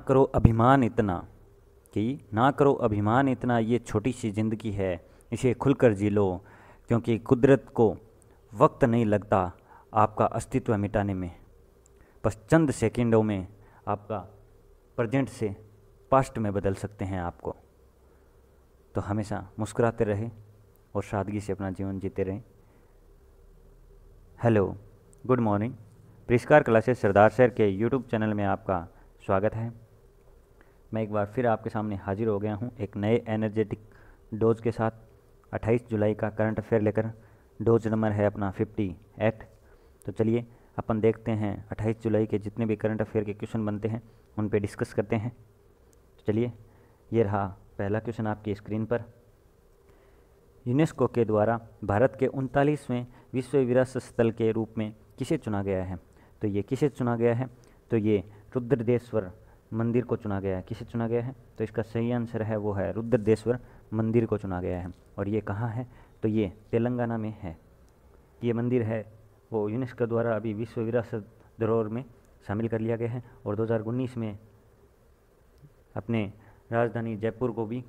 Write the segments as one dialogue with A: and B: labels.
A: करो अभिमान इतना, कि ना करो अभिमान इतना, ये छोटी सी ज़िंदगी है, इसे खुलकर जी लो, क्योंकि कुदरत को वक्त नहीं लगता आपका अस्तित्व मिटाने में। बस चंद सेकंडों में आपका प्रेजेंट से पास्ट में बदल सकते हैं आपको। तो हमेशा मुस्कुराते रहे और सादगी से अपना जीवन जीते रहें। Hello, good morning. Parishkar classes Sardar sir के यूट्यूब चैनल में आपका स्वागत है। मैं एक बार फिर आपके सामने हाजिर हो गया हूँ एक नए एनर्जेटिक डोज के साथ। 28 जुलाई का करंट अफेयर लेकर डोज नंबर है अपना 58 तो चलिए, अपन देखते हैं 28 जुलाई के जितने भी करंट अफेयर के क्वेश्चन बनते हैं, उन पे डिस्कस करते हैं। तो चलिए, ये रहा पहला क्वेश्चन आपकी स्क्रीन पर। यूनेस्को के द्वारा भारत के उनतालीसवें विश्व विरासत स्थल के रूप में किसे चुना गया है? तो ये किसे चुना गया है? तो ये रुद्रदेश्वर मंदिर को चुना गया है। किसे चुना गया है? तो इसका सही आंसर है, वो है रुद्रदेश्वर मंदिर को चुना गया है। और ये कहाँ है? तो ये तेलंगाना में है। ये मंदिर है, वो यूनेस्को द्वारा अभी विश्व विरासत धरोहर में शामिल कर लिया गया है और 2019 में अपने राजधानी जयपुर को भी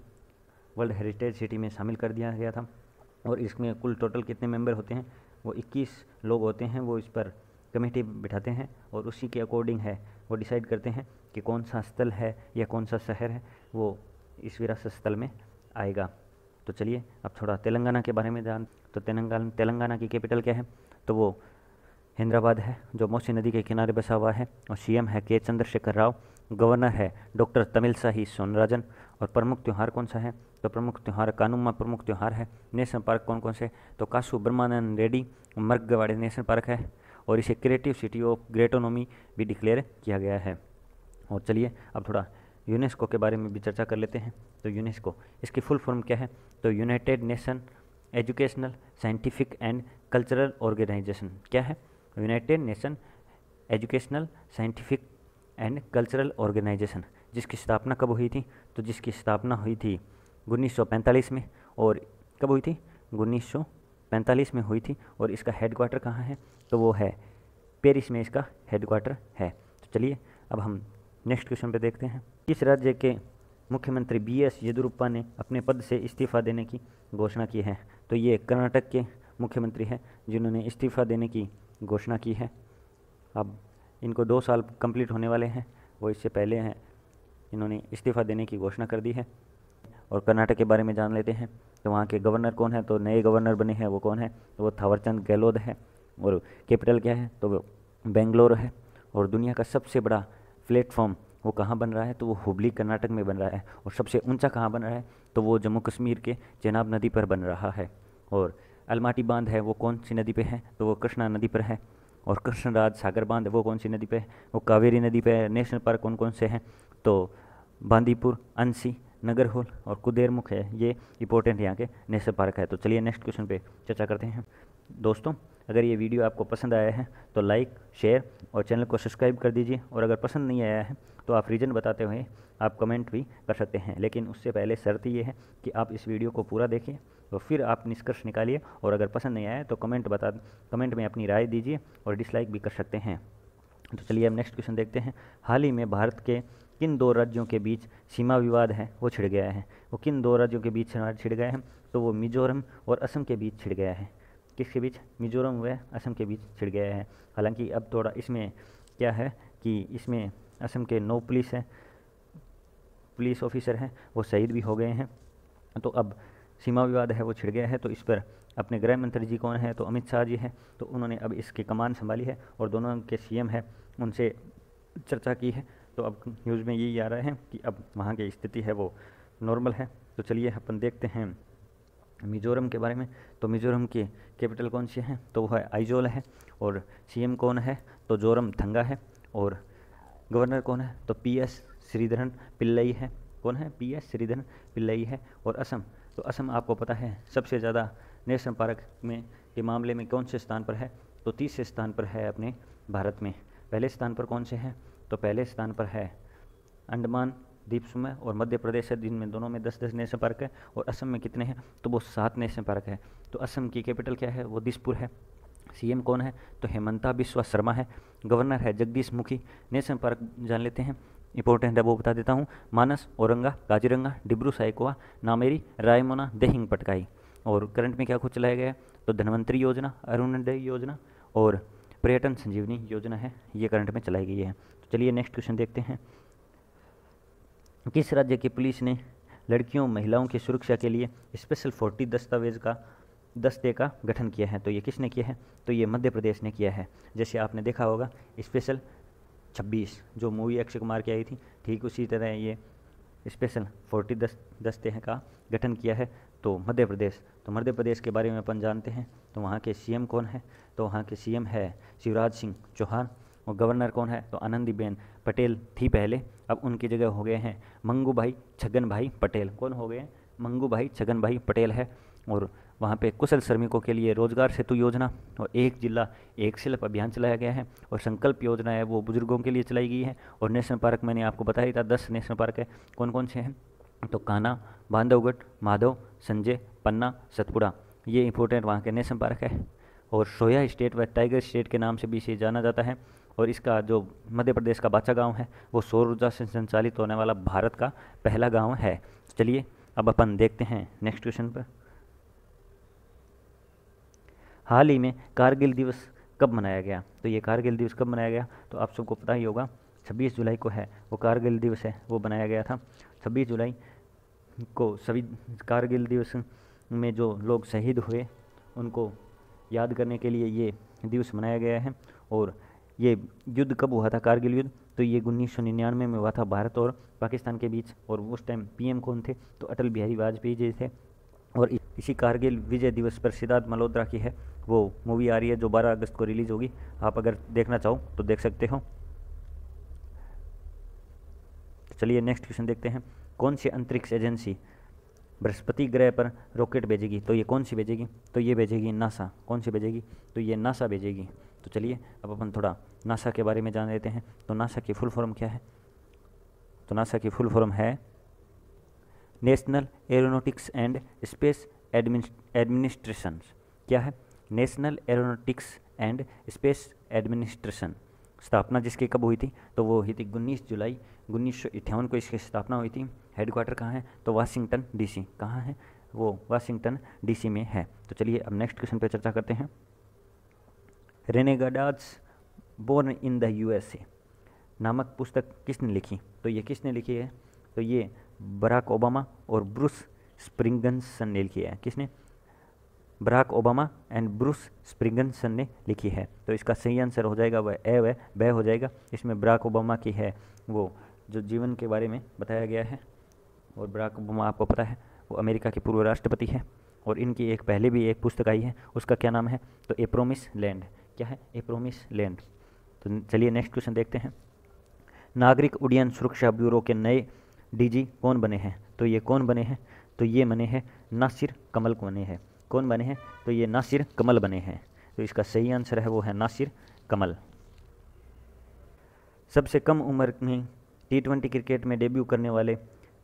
A: वर्ल्ड हेरिटेज सिटी में शामिल कर दिया गया था। और इसमें कुल टोटल कितने मेंबर होते हैं? वो 21 लोग होते हैं, वो इस पर कमेटी बिठाते हैं और उसी के अकॉर्डिंग है, वो डिसाइड करते हैं कि कौन सा स्थल है या कौन सा शहर है, वो इस विरासत स्थल में आएगा। तो चलिए, अब थोड़ा तेलंगाना के बारे में जान तो तेलंगाना तेलंगाना की कैपिटल क्या है? तो वो हैदराबाद है, जो मौसी नदी के किनारे बसा हुआ है, और सीएम है के चंद्रशेखर राव, गवर्नर है डॉक्टर तमिल तमिलसाही सोनराजन, और प्रमुख त्यौहार कौन सा है? तो प्रमुख त्यौहार कानूमा प्रमुख त्यौहार है, नेशनल पार्क कौन कौन से? तो कासू ब्रह्मानंद रेड्डी, मर्गवाड़ी नेशनल पार्क है और इसे क्रिएटिव सिटी ऑफ़ ग्रेटोनोमी भी डिक्लेयर किया गया है। और चलिए, अब थोड़ा यूनेस्को के बारे में भी चर्चा कर लेते हैं। तो यूनेस्को इसकी फुल फॉर्म क्या है? तो United Nation Educational Scientific and Cultural Organization क्या है? United Nation Educational Scientific and Cultural Organization जिसकी स्थापना कब हुई थी? तो जिसकी स्थापना हुई थी 1945 में, और कब हुई थी? 1945 में हुई थी, और इसका हेडक्वार्टर कहाँ है? तो वो है। पेरिस में इसका हेडक्वार्टर है। तो चलिए, अब हम नेक्स्ट क्वेश्चन पे देखते हैं। किस राज्य के मुख्यमंत्री बी एस येदुरप्पा ने अपने पद से इस्तीफा देने की घोषणा की है? तो ये कर्नाटक के मुख्यमंत्री हैं, जिन्होंने इस्तीफा देने की घोषणा की है। अब इनको दो साल कंप्लीट होने वाले हैं। वो इससे पहले हैं। इन्होंने इस्तीफा देने की घोषणा कर दी है। और कर्नाटक के बारे में जान लेते हैं। तो वहाँ के गवर्नर कौन है? तो नए गवर्नर बने हैं। वो कौन है? तो वो थावरचंद गहलोत है। और कैपिटल क्या है? तो बेंगलोर है और दुनिया का सबसे बड़ा प्लेटफॉर्म वो कहाँ बन रहा है? तो वो हुबली, कर्नाटक में बन रहा है और सबसे ऊँचा कहाँ बन रहा है? तो वो जम्मू कश्मीर के चेनाब नदी पर बन रहा है और अलमाटी बाँध है वो कौन सी नदी पे है? तो वो कृष्णा नदी पर है और कृष्णराज सागर बाँध वो कौन सी नदी पे है? वो कावेरी नदी पे है। नेशनल पार्क कौन कौन से हैं? तो बांदीपुर, अंसी नगरहोल और कुदेरमुख है। ये इंपॉर्टेंट यहाँ के नेशनल पार्क है। तो चलिए नेक्स्ट क्वेश्चन पे चर्चा करते हैं। दोस्तों अगर ये वीडियो आपको पसंद आया है तो लाइक शेयर और चैनल को सब्सक्राइब कर दीजिए। और अगर पसंद नहीं आया है तो आप रीज़न बताते हुए आप कमेंट भी कर सकते हैं। लेकिन उससे पहले शर्त ये है कि आप इस वीडियो को पूरा देखिए तो फिर आप निष्कर्ष निकालिए। और अगर पसंद नहीं आया तो कमेंट बता कमेंट में अपनी राय दीजिए और डिसलाइक भी कर सकते हैं। तो चलिए अब नेक्स्ट क्वेश्चन देखते हैं। हाल ही में भारत के किन दो राज्यों के बीच सीमा विवाद है, वो छिड़ गया है। वो किन दो राज्यों के बीच छिड़ गया है तो वो मिजोरम और असम के बीच छिड़ गया है। किसके बीच? मिजोरम व असम के बीच छिड़ गया है। हालाँकि अब थोड़ा इसमें क्या है कि इसमें असम के नौ पुलिस हैं, पुलिस ऑफिसर हैं, वो शहीद भी हो गए हैं। तो अब सीमा विवाद है, वो छिड़ गया है। तो इस पर अपने गृह मंत्री जी कौन है? तो अमित शाह जी हैं। तो उन्होंने अब इसकी कमान संभाली है और दोनों के सीएम है, उनसे चर्चा की है। तो अब न्यूज़ में यही आ रहा है कि अब वहाँ की स्थिति है, वो नॉर्मल है। तो चलिए, अपन देखते हैं मिज़ोरम के बारे में। तो मिज़ोरम की कैपिटल कौन सी है? तो वह है आइजोल है और सीएम कौन है? तो जोरम थंगा है और गवर्नर कौन है? तो पी एस श्रीधरन पिल्लई है। कौन है? पी एस श्रीधरन पिल्लई है और असम। तो असम आपको पता है सबसे ज़्यादा नेशनल पार्क में के मामले में कौन से स्थान पर है? तो तीसरे स्थान पर है अपने भारत में। पहले स्थान पर कौन से हैं? तो पहले स्थान पर है अंडमान द्वीप समूह और मध्य प्रदेश है जिनमें दोनों में दस दस नेशनल पार्क है और असम में कितने हैं तो वो सात नेशनल पार्क है। तो असम की कैपिटल क्या है? वो दिसपुर है। सीएम कौन है? तो हेमंता बिस्वा शर्मा है। गवर्नर है जगदीश मुखी। नेशनल पार्क जान लेते हैं। इंपॉर्टेंट है वो बता देता हूँ। मानस, औरंगा, काजीरंगा, डिब्रू, साइकोवा, नामेरी, रायमोना, देहिंग, पटकाई। और करंट में क्या कुछ चलाया गया तो धनवंतरी योजना अरुणोदय योजना और पर्यटन संजीवनी योजना है। ये करंट में चलाई गई है। तो चलिए नेक्स्ट क्वेश्चन देखते हैं। किस राज्य की पुलिस ने लड़कियों, महिलाओं की सुरक्षा के लिए स्पेशल फोर्टी दस्तावेज़ का, दस्ते का गठन किया है? तो ये किसने किया है? तो ये मध्य प्रदेश ने किया है। जैसे आपने देखा होगा स्पेशल 26 जो मूवी अक्षय कुमार की आई थी, ठीक उसी तरह ये स्पेशल फोर्टी दस, दस्ते का गठन किया है। तो मध्य प्रदेश तो मध्य प्रदेश के बारे में अपन जानते हैं तो वहाँ के सीएम कौन है? तो वहाँ के सीएम है शिवराज सिंह चौहान, और गवर्नर कौन है? तो आनंदीबेन पटेल थी पहले। अब उनकी जगह हो गए हैं मंगू भाई छगन भाई पटेल। कौन हो गए हैं? मंगू भाई छगन भाई पटेल है और वहाँ पे कुशल श्रमिकों के लिए रोज़गार सेतु योजना और एक जिला, एक शिल्प अभियान चलाया गया है और संकल्प योजना है, वो बुज़ुर्गों के लिए चलाई गई है और नेशनल पार्क मैंने आपको बताया था, दस नेशनल पार्क है। कौन कौन से हैं? तो काना बांधवगढ़, माधव, संजय, पन्ना, सतपुड़ा। ये इंपॉर्टेंट वहाँ के नेशनल पार्क है और सोया स्टेट व टाइगर स्टेट के नाम से भी इसे जाना जाता है। और इसका जो मध्य प्रदेश का बाचा गाँव है, वो सौर ऊर्जा से संचालित होने वाला भारत का पहला गाँव है। चलिए, अब अपन देखते हैं नेक्स्ट क्वेश्चन पर। हाल ही में कारगिल दिवस कब मनाया गया? तो ये कारगिल दिवस कब मनाया गया? तो आप सबको पता ही होगा 26 जुलाई को है, वो कारगिल दिवस है, वो बनाया गया था। 26 जुलाई को सभी कारगिल दिवस में जो लोग शहीद हुए, उनको याद करने के लिए ये दिवस मनाया गया है। और ये युद्ध कब हुआ था? कारगिल युद्ध। तो ये उन्नीस सौ निन्यानवे में हुआ था भारत और पाकिस्तान के बीच और उस टाइम पीएम कौन थे? तो अटल बिहारी वाजपेयी जी थे। और इसी कारगिल विजय दिवस पर सिद्धार्थ मल्होत्रा की है वो मूवी आ रही है जो 12 अगस्त को रिलीज़ होगी। आप अगर देखना चाहो तो देख सकते हो। चलिए नेक्स्ट क्वेश्चन देखते हैं। कौन सी अंतरिक्ष एजेंसी बृहस्पति ग्रह पर रॉकेट भेजेगी तो ये कौन सी भेजेगी? तो ये भेजेगी नासा। कौन सी भेजेगी? तो ये नासा भेजेगी। तो चलिए, अब अपन थोड़ा नासा के बारे में जान लेते हैं। तो नासा की फुल फॉर्म क्या है? तो नासा की फुल फॉर्म है National Aeronautics and Space Administration क्या है? National Aeronautics and Space Administration. स्थापना जिसकी कब हुई थी? तो वो हुई थी उन्नीस जुलाई, उन्नीस सौ अट्ठावन को इसकी स्थापना हुई थी। हेडक्वार्टर कहाँ है? तो वाशिंगटन डीसी। कहाँ है? वो वाशिंगटन डीसी में है। तो चलिए अब नेक्स्ट क्वेश्चन पर चर्चा करते हैं। Renegades born in the USA. नामक पुस्तक किसने लिखी? तो ये किसने लिखी है? तो ये बराक ओबामा और ब्रूस स्प्रिंगनसन ने लिखी है। किसने? Barack Obama and Bruce Springsteen ने लिखी है। तो इसका सही आंसर हो जाएगा, वह ए, वह ब हो जाएगा। इसमें बराक ओबामा की है। वो जो जीवन के बारे में बताया गया है। और बराक ओबामा, आपको पता है, वो अमेरिका के पूर्व राष्ट्रपति हैं और इनकी एक पहले भी एक पुस्तक आई है, उसका क्या नाम है? तो ए प्रोमिस लैंड। क्या है? A promise land. तो चलिए नेक्स्ट क्वेश्चन देखते हैं। नागरिक उड्डयन सुरक्षा ब्यूरो के नए डीजी कौन बने हैं? तो ये कौन बने हैं? तो ये बने हैं नासिर कमल को बने हैं। कौन बने हैं? तो ये नासिर कमल बने हैं। तो इसका सही आंसर है वो है नासिर कमल। सबसे कम उम्र में टी ट्वेंटी क्रिकेट में डेब्यू करने वाले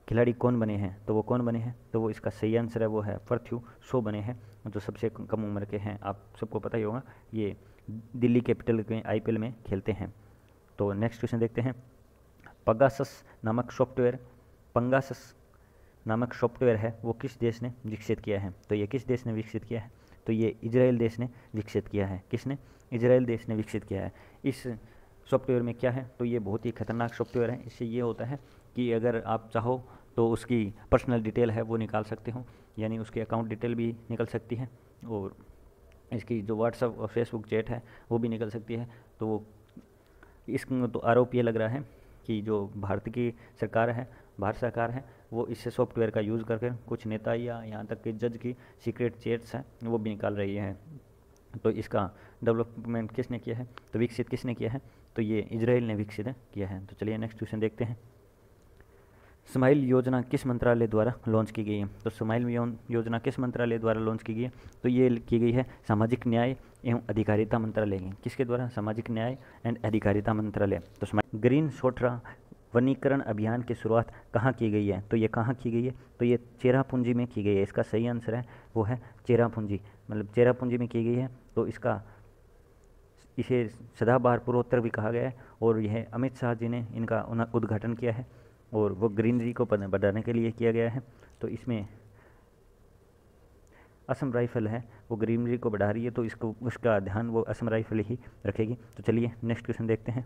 A: खिलाड़ी कौन बने हैं? तो वो कौन बने हैं? तो वो इसका सही आंसर है, वो है फर्थ्यू शो बने हैं, जो सबसे कम उम्र के हैं। आप सबको पता ही होगा, ये दिल्ली कैपिटल के आईपीएल में खेलते हैं। तो नेक्स्ट क्वेश्चन देखते हैं। पगासस नामक सॉफ्टवेयर पंगासस नामक सॉफ्टवेयर है, वो किस देश ने विकसित किया है? तो ये किस देश ने विकसित किया है? तो ये इजराइल देश ने विकसित किया है। किसने? इजराइल देश ने विकसित किया है। इस सॉफ्टवेयर में क्या है? तो ये बहुत ही खतरनाक सॉफ्टवेयर है। इससे ये होता है कि अगर आप चाहो तो उसकी पर्सनल डिटेल है, वो निकाल सकते हो। यानी उसकी अकाउंट डिटेल भी निकल सकती है और इसकी जो व्हाट्सअप और फेसबुक चैट है, वो भी निकल सकती है। तो वो इसका तो आरोप ये लग रहा है कि जो भारत की सरकार है, भारत सरकार है, वो इस सॉफ्टवेयर का यूज़ करके कुछ नेता या यहाँ तक के जज की सीक्रेट चैट्स हैं, वो भी निकाल रही हैं। तो इसका डेवलपमेंट किसने किया है? तो विकसित किसने किया है? तो ये इसराइल ने विकसित किया है। तो चलिए नेक्स्ट क्वेश्चन देखते हैं। स्माइल योजना किस मंत्रालय द्वारा लॉन्च की गई है? तो स्माइल योजना किस मंत्रालय द्वारा लॉन्च की गई है? तो ये की गई है सामाजिक न्याय एवं अधिकारिता मंत्रालय की। किसके द्वारा? सामाजिक न्याय एंड अधिकारिता मंत्रालय। तो ग्रीन सोट्रा वनीकरण अभियान की शुरुआत कहाँ की गई है? तो ये कहाँ की गई है? तो ये चेरापूंजी में की गई है। इसका सही आंसर है, वो है चेरापूंजी। मतलब चेरापूंजी में की गई है तो इसका इसे सदाबहार पूर्वोत्तर भी कहा गया है और यह अमित शाह जी ने इनका उद्घाटन किया है। और वो ग्रीनरी को बढ़ाने के लिए किया गया है। तो इसमें असम राइफल है, वो ग्रीनरी को बढ़ा रही है तो इसको, उसका ध्यान वो असम राइफल ही रखेगी। तो चलिए, नेक्स्ट क्वेश्चन देखते हैं।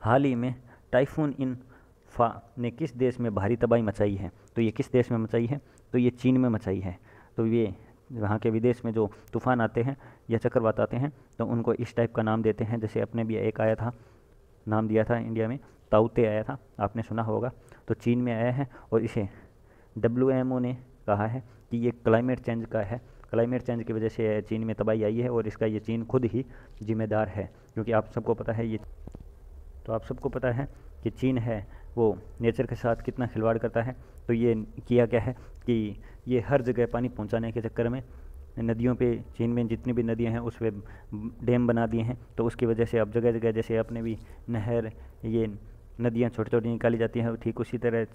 A: हाल ही में टाइफून इन फा ने किस देश में भारी तबाही मचाई है? तो ये किस देश में मचाई है? तो ये चीन में मचाई है। तो ये वहाँ के विदेश में जो तूफ़ान आते हैं या चक्रवात आते हैं तो उनको इस टाइप का नाम देते हैं। जैसे अपने भी एक आया था, नाम दिया था इंडिया में। ताउते आया था, आपने सुना होगा। तो चीन में आया है और इसे डब्ल्यू ने कहा है कि ये क्लाइमेट चेंज का है। क्लाइमेट चेंज की वजह से चीन में तबाही आई है और इसका ये चीन खुद ही जिम्मेदार है, क्योंकि आप सबको पता है ये तो आप सबको पता है कि चीन है, वो नेचर के साथ कितना खिलवाड़ करता है। तो ये किया क्या है कि ये हर जगह पानी पहुँचाने के चक्कर में नदियों पे, चीन में जितनी भी नदियाँ हैं, उस पर डैम बना दिए हैं। तो उसकी वजह से अब जगह जगह जैसे अपने भी नहर, ये नदियाँ छोटी छोटी निकाली जाती हैं, ठीक उसी तरह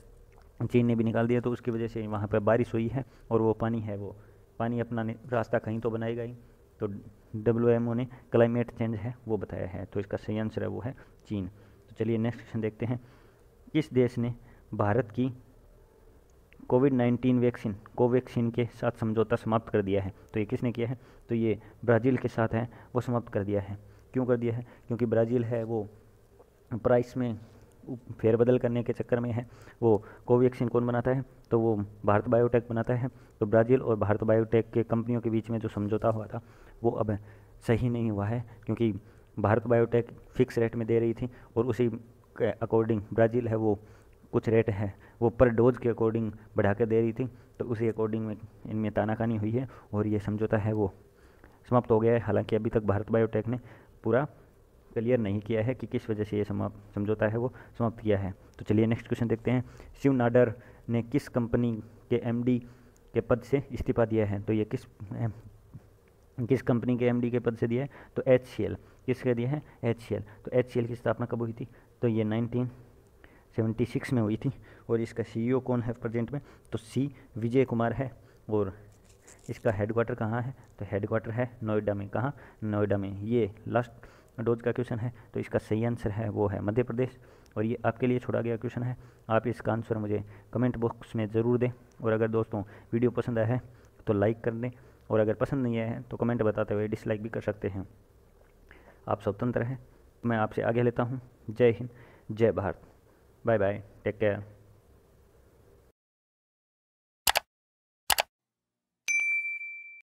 A: चीन ने भी निकाल दिया तो उसकी वजह से वहाँ पर बारिश हुई है और वो पानी है वो। पानी अपना रास्ता कहीं तो बनाएगा ही तो डब्ल्यू एम ओ ने क्लाइमेट चेंज है, वो बताया है। तो इसका सही आंसर है वो है चीन। तो चलिए नेक्स्ट क्वेश्चन देखते हैं। किस देश ने भारत की कोविड नाइन्टीन वैक्सीन, कोवैक्सीन के साथ समझौता समाप्त कर दिया है? तो ये किसने किया है? तो ये ब्राज़ील के साथ है, वो समाप्त कर दिया है। क्यों कर दिया है? क्योंकि ब्राज़ील है वो प्राइस में फेरबदल करने के चक्कर में है। वो कोवैक्सीन कौन बनाता है? तो वो भारत बायोटेक बनाता है। तो ब्राज़ील और भारत बायोटेक के कंपनियों के बीच में जो समझौता हुआ था, वो अब सही नहीं हुआ है, क्योंकि भारत बायोटेक फिक्स रेट में दे रही थी और उसी के अकॉर्डिंग ब्राज़ील है, वो कुछ रेट है, वो पर डोज के अकॉर्डिंग बढ़ा कर दे रही थी। तो उसी अकॉर्डिंग में इनमें तानाकानी हुई है और ये समझौता है, वो समाप्त हो गया है। हालाँकि अभी तक भारत बायोटेक ने पूरा क्लियर नहीं किया है कि किस वजह से ये समाप्त, समझौता है वो समाप्त किया है। तो चलिए नेक्स्ट क्वेश्चन देखते हैं। शिव नाडर ने किस कंपनी के एमडी के पद से इस्तीफा दिया है? तो ये किस किस कंपनी के एमडी के पद से दिया है? तो एच सी एल किसके दिया है? एच सी एल तो एच सी एल की स्थापना कब हुई थी? तो ये नाइनटीन सेवेंटी सिक्स में हुई थी और इसका सी e कौन है प्रेजेंट में? तो सी विजय कुमार है और इसका हेडक्वार्टर कहाँ है? तो हेडक्वार्टर है नोएडा में। कहाँ? नोएडा में। ये लास्ट डोज का क्वेश्चन है तो इसका सही आंसर है, वो है मध्य प्रदेश। और ये आपके लिए छोड़ा गया क्वेश्चन है, आप इसका आंसर मुझे कमेंट बॉक्स में ज़रूर दें। और अगर दोस्तों वीडियो पसंद आया है तो लाइक कर दें, और अगर पसंद नहीं आया है तो कमेंट बताते हुए डिसलाइक भी कर सकते हैं। आप स्वतंत्र हैं, मैं आपसे आगे लेता हूँ। जय हिंद, जय Bharat. Bye bye, take care.